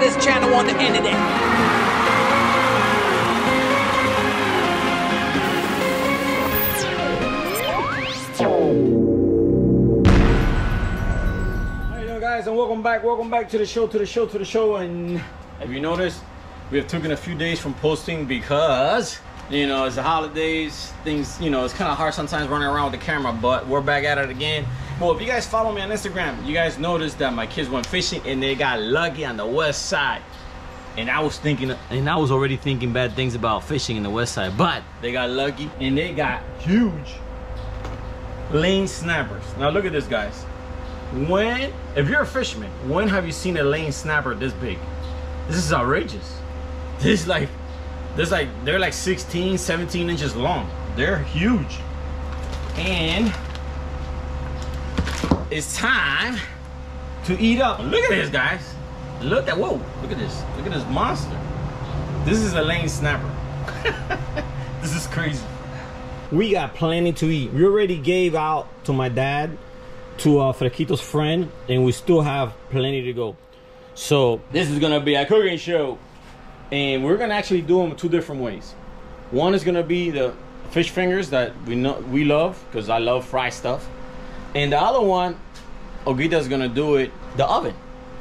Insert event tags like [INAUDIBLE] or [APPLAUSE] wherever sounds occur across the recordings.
baddest channel on the internet. Guys and welcome back, welcome back to the show, to the show, to the show and have you noticed we have taken a few days from posting because you know it's the holidays things you know it's kind of hard sometimes running around with the camera but we're back at it again well if you guys follow me on instagram you guys noticed that my kids went fishing and they got lucky on the west side. And i was thinking and i was already thinking bad things about fishing in the west side but they got lucky and they got huge lane snappers. Now look at this guys. When if you're a fisherman when have you seen a lane snapper this big? This is outrageous. This is like this like they're like 16 17 inches long. They're huge. And it's time to eat up. Look at this guys. Look at whoa look at this. Look at this monster. This is a lane snapper. [LAUGHS] This is crazy. We got plenty to eat. We already gave out to my dad to uh, Frequito's friend and we still have plenty to go. So this is gonna be a cooking show and we're gonna actually do them two different ways. One is gonna be the fish fingers that we know we love because I love fried stuff and the other one Olguita's gonna do it the oven.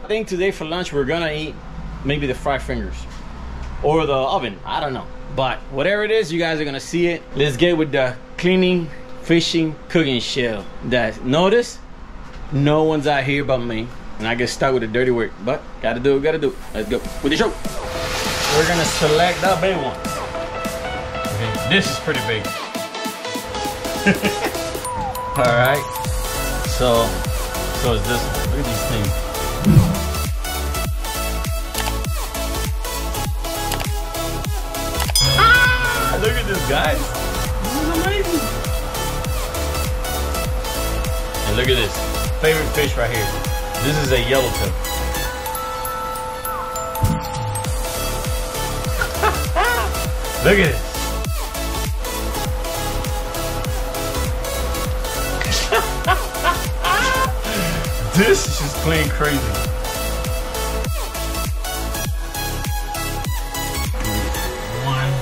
I think today for lunch we're gonna eat maybe the fried fingers or the oven. I don't know. But whatever it is you guys are gonna see it. Let's get with the cleaning fishing cooking show that notice no one's out here but me. And I get stuck with the dirty work. But gotta do it gotta do. It let's go. With the show. We're gonna select the big one. Okay this is pretty big. [LAUGHS] All right so so is this look at these things. Ah, look at this guys. This is amazing and look at this. Favorite fish right here. This is a yellowtail [LAUGHS] Look at it. This is just plain crazy. One,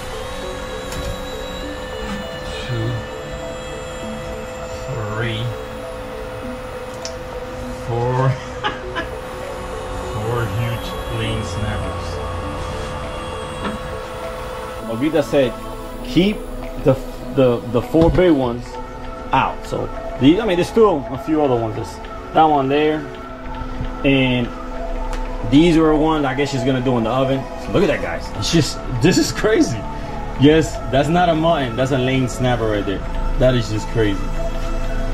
two, three, four, [LAUGHS] four huge lane snappers. Olguita said, keep the the the four big ones out. So these, I mean, there's still a few other ones. There's that one there, and these are ones I guess she's gonna do in the oven. So look at that, guys. It's just [LAUGHS] this is crazy. Yes, that's not a mutton. That's a lane snapper right there. That is just crazy.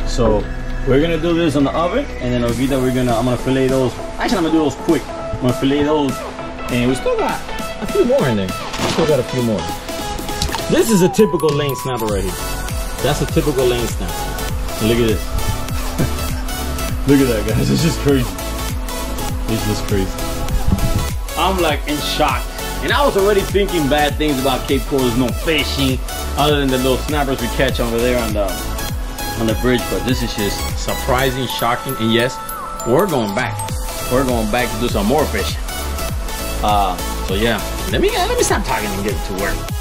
So we're gonna do this on the oven, and then Olguita, we're gonna I'm gonna fillet those. Actually, I'm gonna do those quick. I'm gonna fillet those, and we still got a few more in there. Still got a few more. This is a typical lane snapper right here. That's a typical lane snapper. Look at this. Look at that, guys. [LAUGHS] It's just crazy. It's just crazy. I'm like in shock. And I was already thinking bad things about Cape Coral. There's no fishing other than the little snappers we catch over there on the on the bridge. But this is just surprising, shocking, and yes, we're going back. We're going back to do some more fishing. Uh, so yeah, let me let me stop talking and get to work.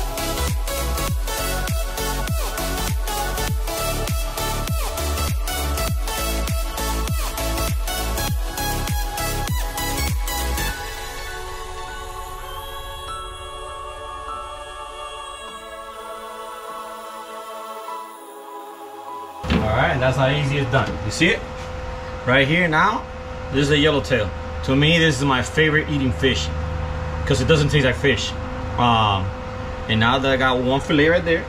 That's how easy it's done. You see it? Right here now, this is a yellowtail. To me, this is my favorite eating fish because it doesn't taste like fish. Um, and now that I got one fillet right there,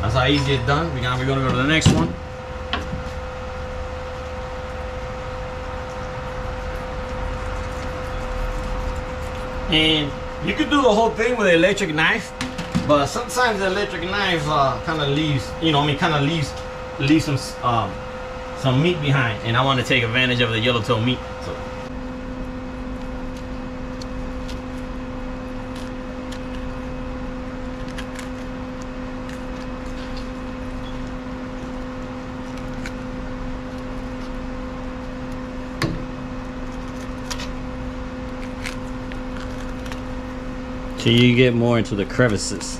that's how easy it's done. We're gonna, we're gonna go to the next one. And you could do the whole thing with an electric knife, but sometimes the electric knife uh, kind of leaves, you know, I mean, kind of leaves leaves some um, some meat behind, and I want to take advantage of the yellowtail meat. So till you get more into the crevices.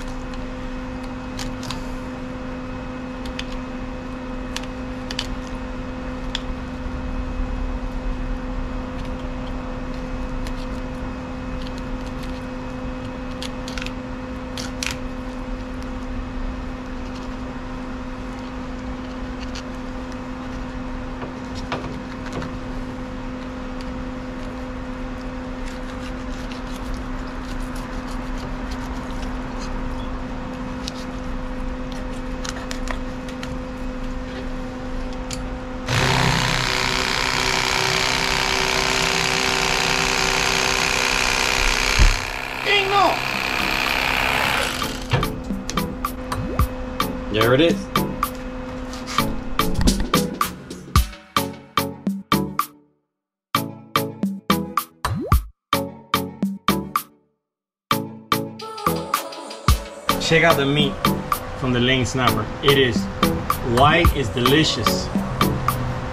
Check out the meat from the lane snapper. It is white, it's delicious.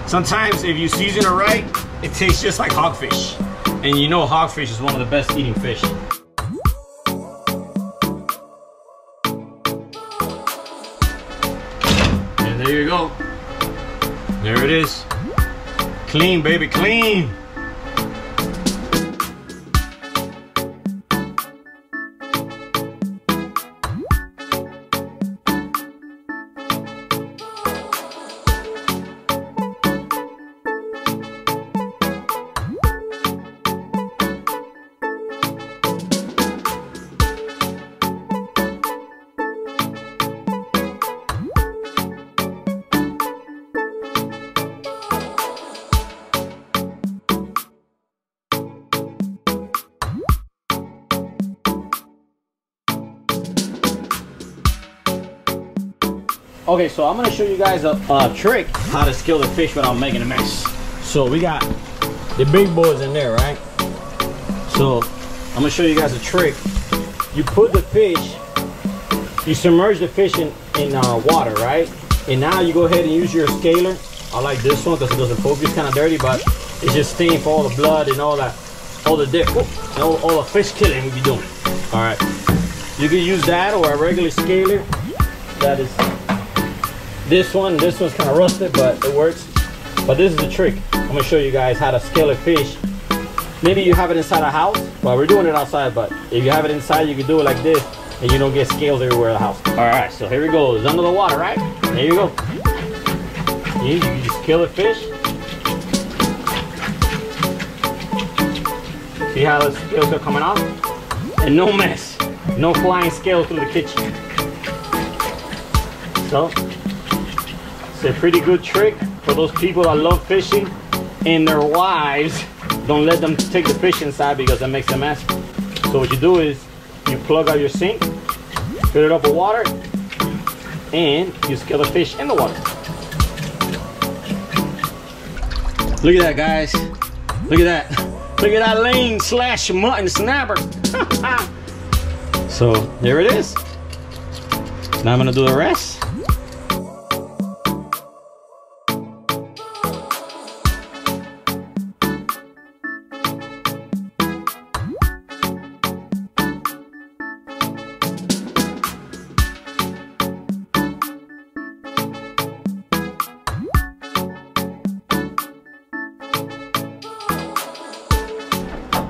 Sometimes if you season it right, it tastes just like hogfish. And you know hogfish is one of the best eating fish. And there you go. There it is. Clean, baby, clean. Okay, so I'm gonna show you guys a, a trick how to skill the fish without making a mess. So we got the big boys in there, right? So I'm gonna show you guys a trick. You put the fish, you submerge the fish in, in uh, water, right? And now you go ahead and use your scaler. I like this one because it doesn't focus, kind of dirty, but it's just staying for all the blood and all that, all the dip, all, all the fish killing we be doing. All right, you can use that or a regular scaler. That is this one, this one's kind of rusted, but it works. But this is the trick. I'm gonna show you guys how to scale a fish. Maybe you have it inside a house. Well, we're doing it outside, but if you have it inside, you can do it like this, and you don't get scales everywhere in the house. All right, so here we go. Under the water, right? There you go. You, just kill the fish. See how the scales are coming off? And no mess. No flying scales through the kitchen. So, it's a pretty good trick for those people that love fishing and their wives don't let them take the fish inside because that makes a mess. So what you do is you plug out your sink, fill it up with water, and you scale the fish in the water. Look at that, guys. Look at that. Look at that lane slash mutton snapper. [LAUGHS] so there it is. Now I'm gonna do the rest.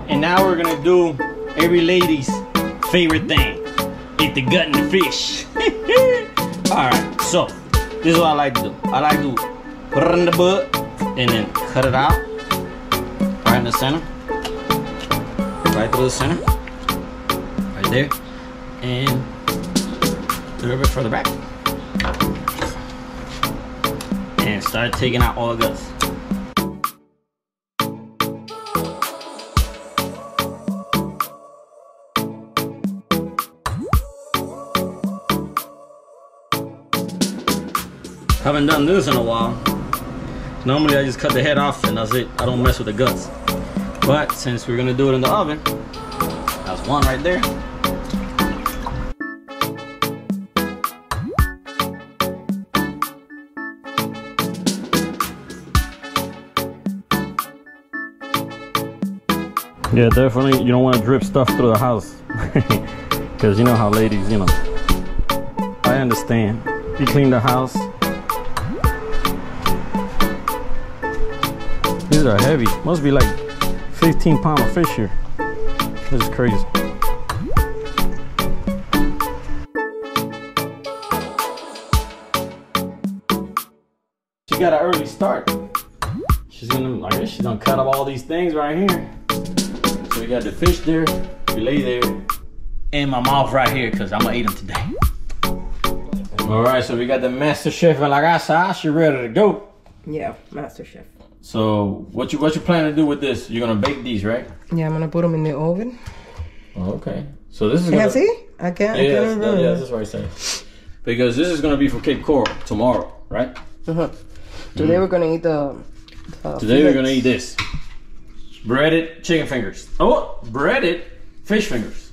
And now we're gonna do every lady's favorite thing. Eat the gut and the fish. [LAUGHS] Alright, so this is what I like to do. I like to put it in the butt and then cut it out. Right in the center. Right through the center. Right there. And a little bit further back. And start taking out all the guts. Haven't done this in a while. Normally I just cut the head off and that's it. I don't mess with the guts. But since we're gonna do it in the oven, that's one right there. Yeah, definitely you don't want to drip stuff through the house. [LAUGHS] Because you know how ladies, you know. I understand. You clean the house. These are heavy. Must be like 15 pound of fish here. This is crazy. She got an early start. She's gonna, I guess she's gonna cut up all these things right here. So we got the fish there, fillet there, and my mouth right here, cause I'm gonna eat them today. All right, so we got the master chef in la casa. She ready to go. Yeah, Master Chef. So what you what you plan to do with this? You're gonna bake these, right? Yeah, I'm gonna put them in the oven. Oh, okay. So this is gonna I see? I can't. I Yeah, can't that's, yeah, that's what I saying. Because this is gonna be for Cape Coral tomorrow, right? Uh-huh. Today we're gonna eat the. the Today we're gonna eat this. Breaded chicken fingers. Oh, breaded fish fingers.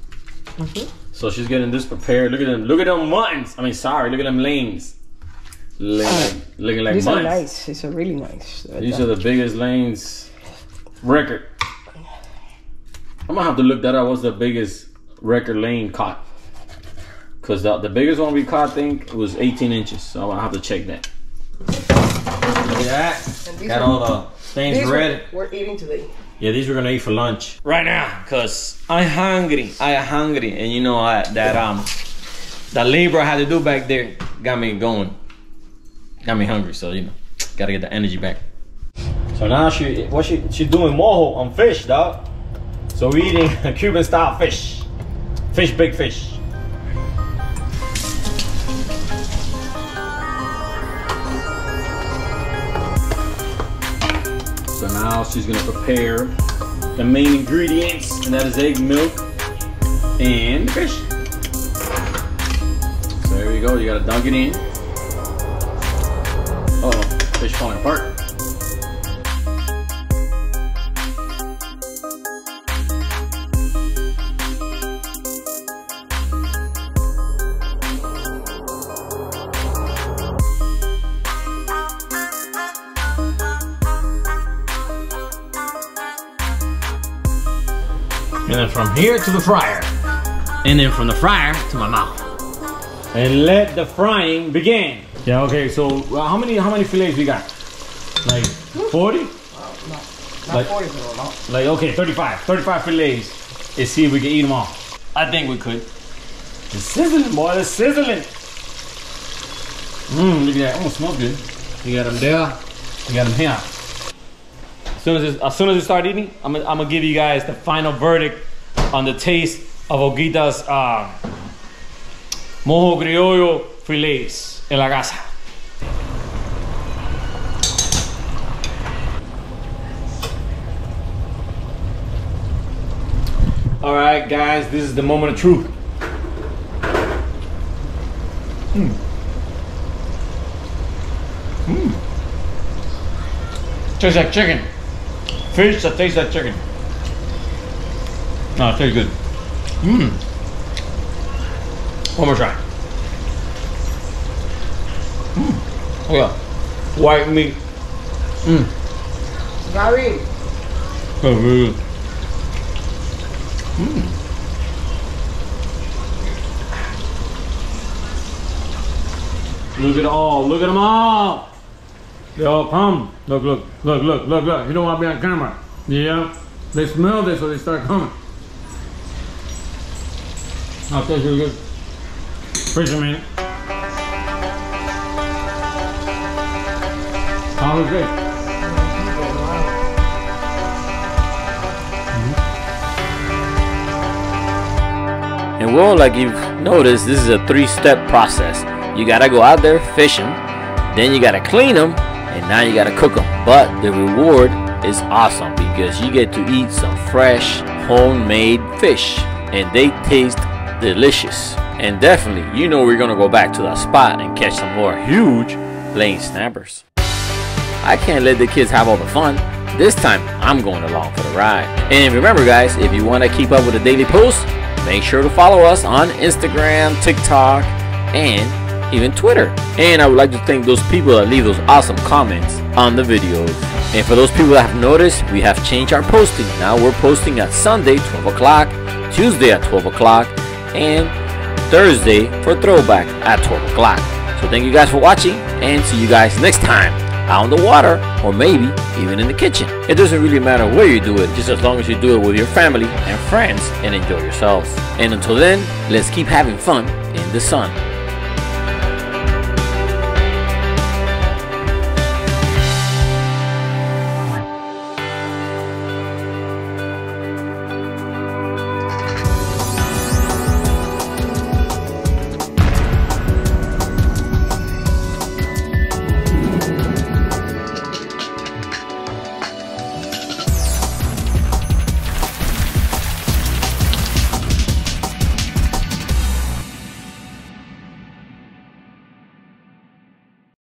Mm-hmm. So she's getting this prepared. Look at them. Look at them muttons. I mean, sorry. Look at them lanes. Looking, looking like These are nice. These are really nice. These are the biggest lanes record. I'm gonna have to look that up. What's the biggest record lane caught? Cause the, the biggest one we caught, I think, was 18 inches. So I'm gonna have to check that. Look at that. Got are- all the things These ready. we're, we're eating today. Yeah, these we're gonna eat for lunch right now, cause I'm hungry. I am hungry, and you know I, that um, the labor I had to do back there got me going, got me hungry. So you know, gotta get the energy back. So now she, what she, she doing mojo on fish, dog. So we eating [LAUGHS] Cuban style fish, fish, big fish. So now she's gonna prepare the main ingredients, and that is egg milk and fish. So there you go, you gotta dunk it in. Fish falling apart. And then from here to the fryer. And then from the fryer to my mouth. And let the frying begin. Yeah, okay, so uh, how many how many fillets we got? Like 40? Not Like- 40 though, no. Like, okay, 35. 35 fillets. Let's see if we can eat them all. I think we could. It's sizzling, boy, it's sizzling. Mmm, look at that. Oh, it smells good. You got them there. You got them here. As soon as, as soon as we start eating, I'm I'm gonna give you guys the final verdict on the taste of Olguita's uh, mojo criollo filets en la casa. All right, guys, this is the moment of truth. Mm. Tastes like chicken. Fish that tastes like chicken. No, it tastes good. Mmm. One more try. Mmm. Oh yeah. White meat. Mmm. Gary, Oh, really good. Look at all. Look at them all. They all come. Look, look, look, look, look, look. You don't want to be on camera. Yeah. They smell this, so they start coming. I'll taste really good. Wait a it? And well, like you've noticed, this is a three-step process. You gotta go out there fishing, then you gotta clean them, and now you gotta cook them. But the reward is awesome because you get to eat some fresh, homemade fish, and they taste delicious. And definitely, you know we're gonna go back to the spot and catch some more huge lane snappers. I can't let the kids have all the fun. This time, I'm going along for the ride. And remember, guys, if you want to keep up with the daily posts, make sure to follow us on Instagram, TikTok, and even Twitter. And I would like to thank those people that leave those awesome comments on the videos. And for those people that have noticed, we have changed our posting. Now we're posting at Sunday, 12 o'clock, Tuesday at 12 o'clock, and Thursday for throwback at 12 o'clock. So thank you guys for watching, and see you guys next time out on the water, or maybe even in the kitchen. It doesn't really matter where you do it, just as long as you do it with your family and friends and enjoy yourselves. And until then, let's keep having fun in the sun.